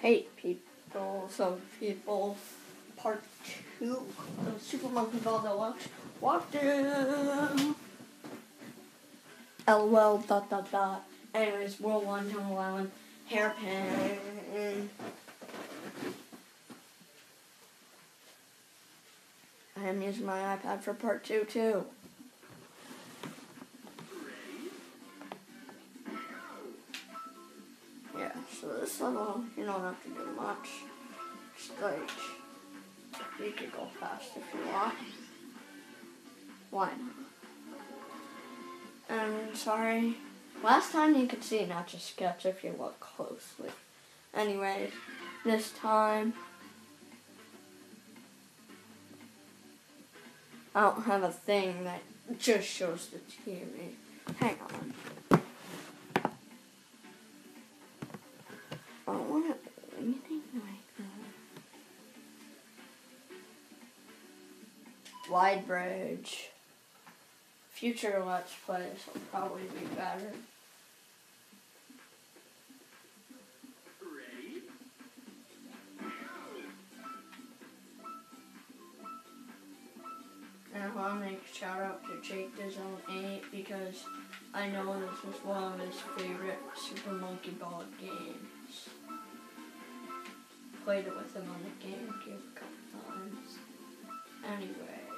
Hey people, so people, part two of Super Monkey Ball Deluxe. Walked in. LOL dot dot dot. Anyways, World One, Tunnel Island, Hairpin. I am using my iPad for part two too. Level, you don't have to do much. Just like, you could go fast if you want. Why not? And sorry, last time you could see not just sketch if you look closely. Anyways, this time, I don't have a thing that just shows the TV. Hang on. Wide Bridge. Future Let's Plays will probably be better. And I want to make a shout out to Jake the Zone 8 because I know this was one of his favorite Super Monkey Ball games. Played it with him on the GameCube a couple times. Anyways,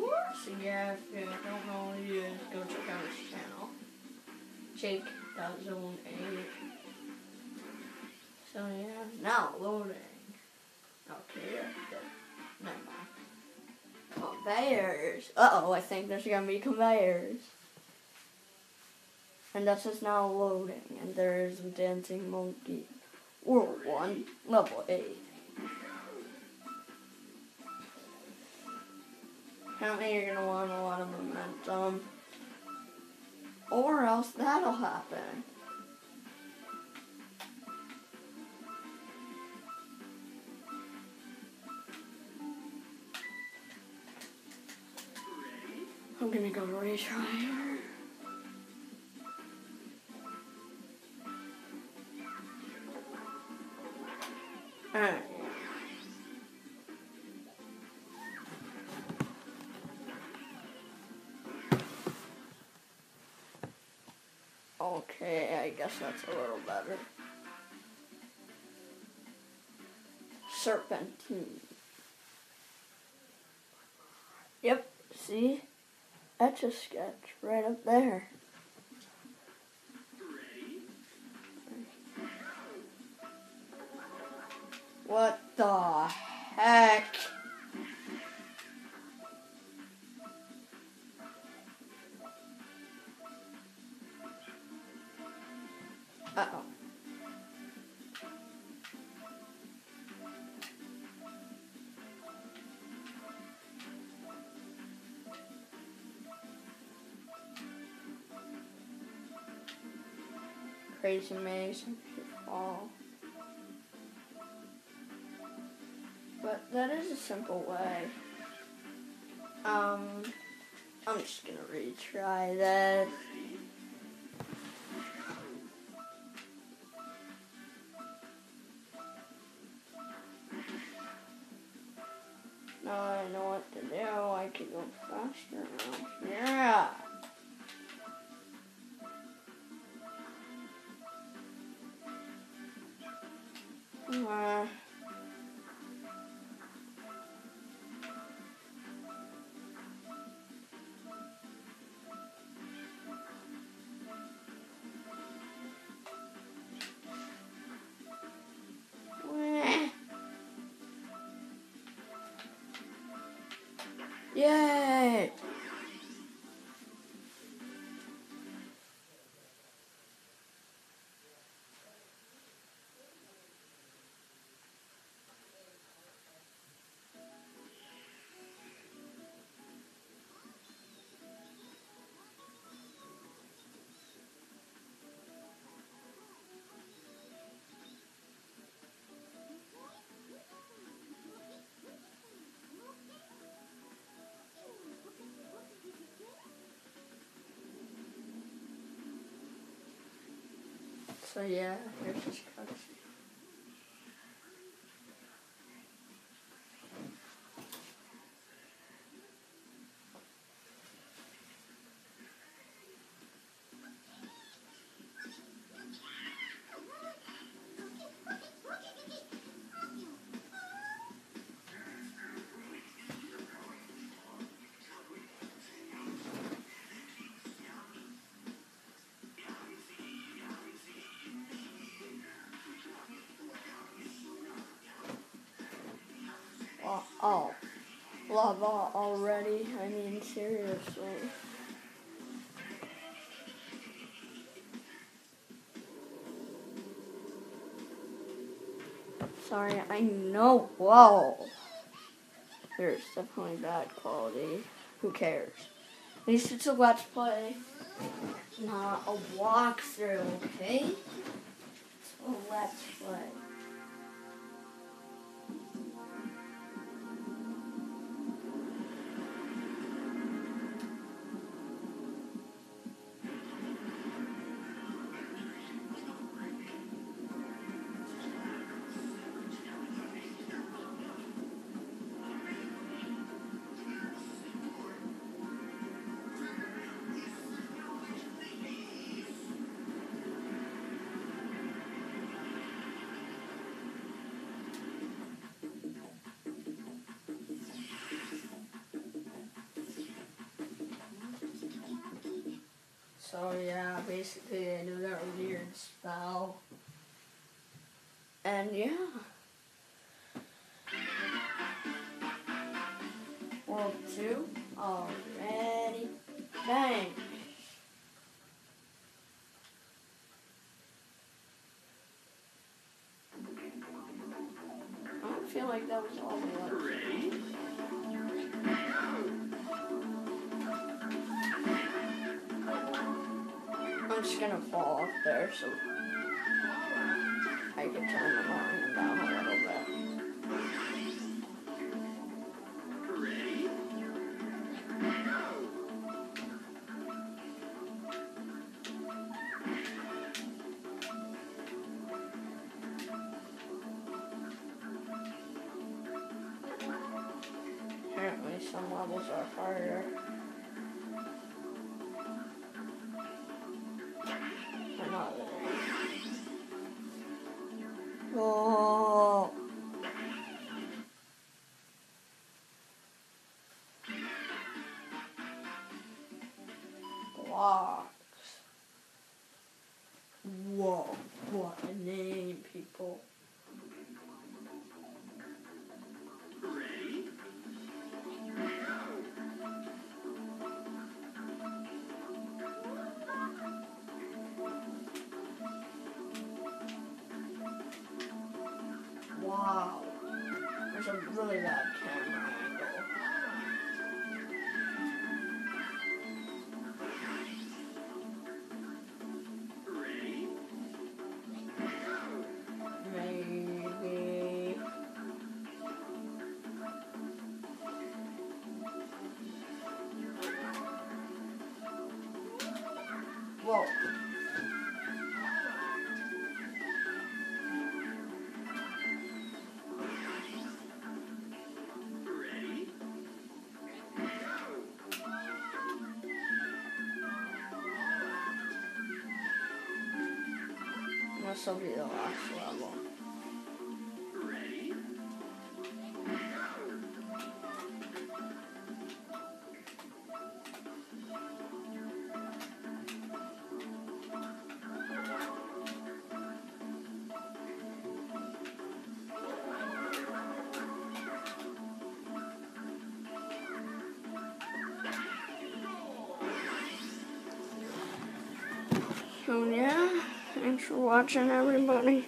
so yeah, if you don't know who he is, go check out his channel. Jake Zone 8. So yeah, now loading. Okay, yeah, never mind. Conveyors. Uh oh, I think there's gonna be conveyors. And this is now loading, and there is a dancing monkey. World 1, level 8. Apparently you're gonna want a lot of momentum. Or else that'll happen. I'm gonna go retry. Okay, I guess that's a little better. Serpentine. Yep, see? That's a sketch right up there. What the heck? Crazy maze and fall. But that is a simple way. Um, I'm just gonna retry that. Now I know what to do. I can go faster. Yeah. Meh. Yay! So yeah, here's his cutscene. Lava. Oh, lava already. I mean, seriously. Sorry, I know. Whoa. There's definitely bad quality. Who cares? At least it's a let's play, not a walkthrough, okay? It's a let's play. So yeah, basically I do that weird spell. And yeah. World 2 already bang. I don't feel like that was all the I'm just gonna fall off there so I can turn the volume down a little bit. Apparently some levels are harder. Really bad camera angle. Whoa. This will be the last level. So yeah, thanks for watching everybody.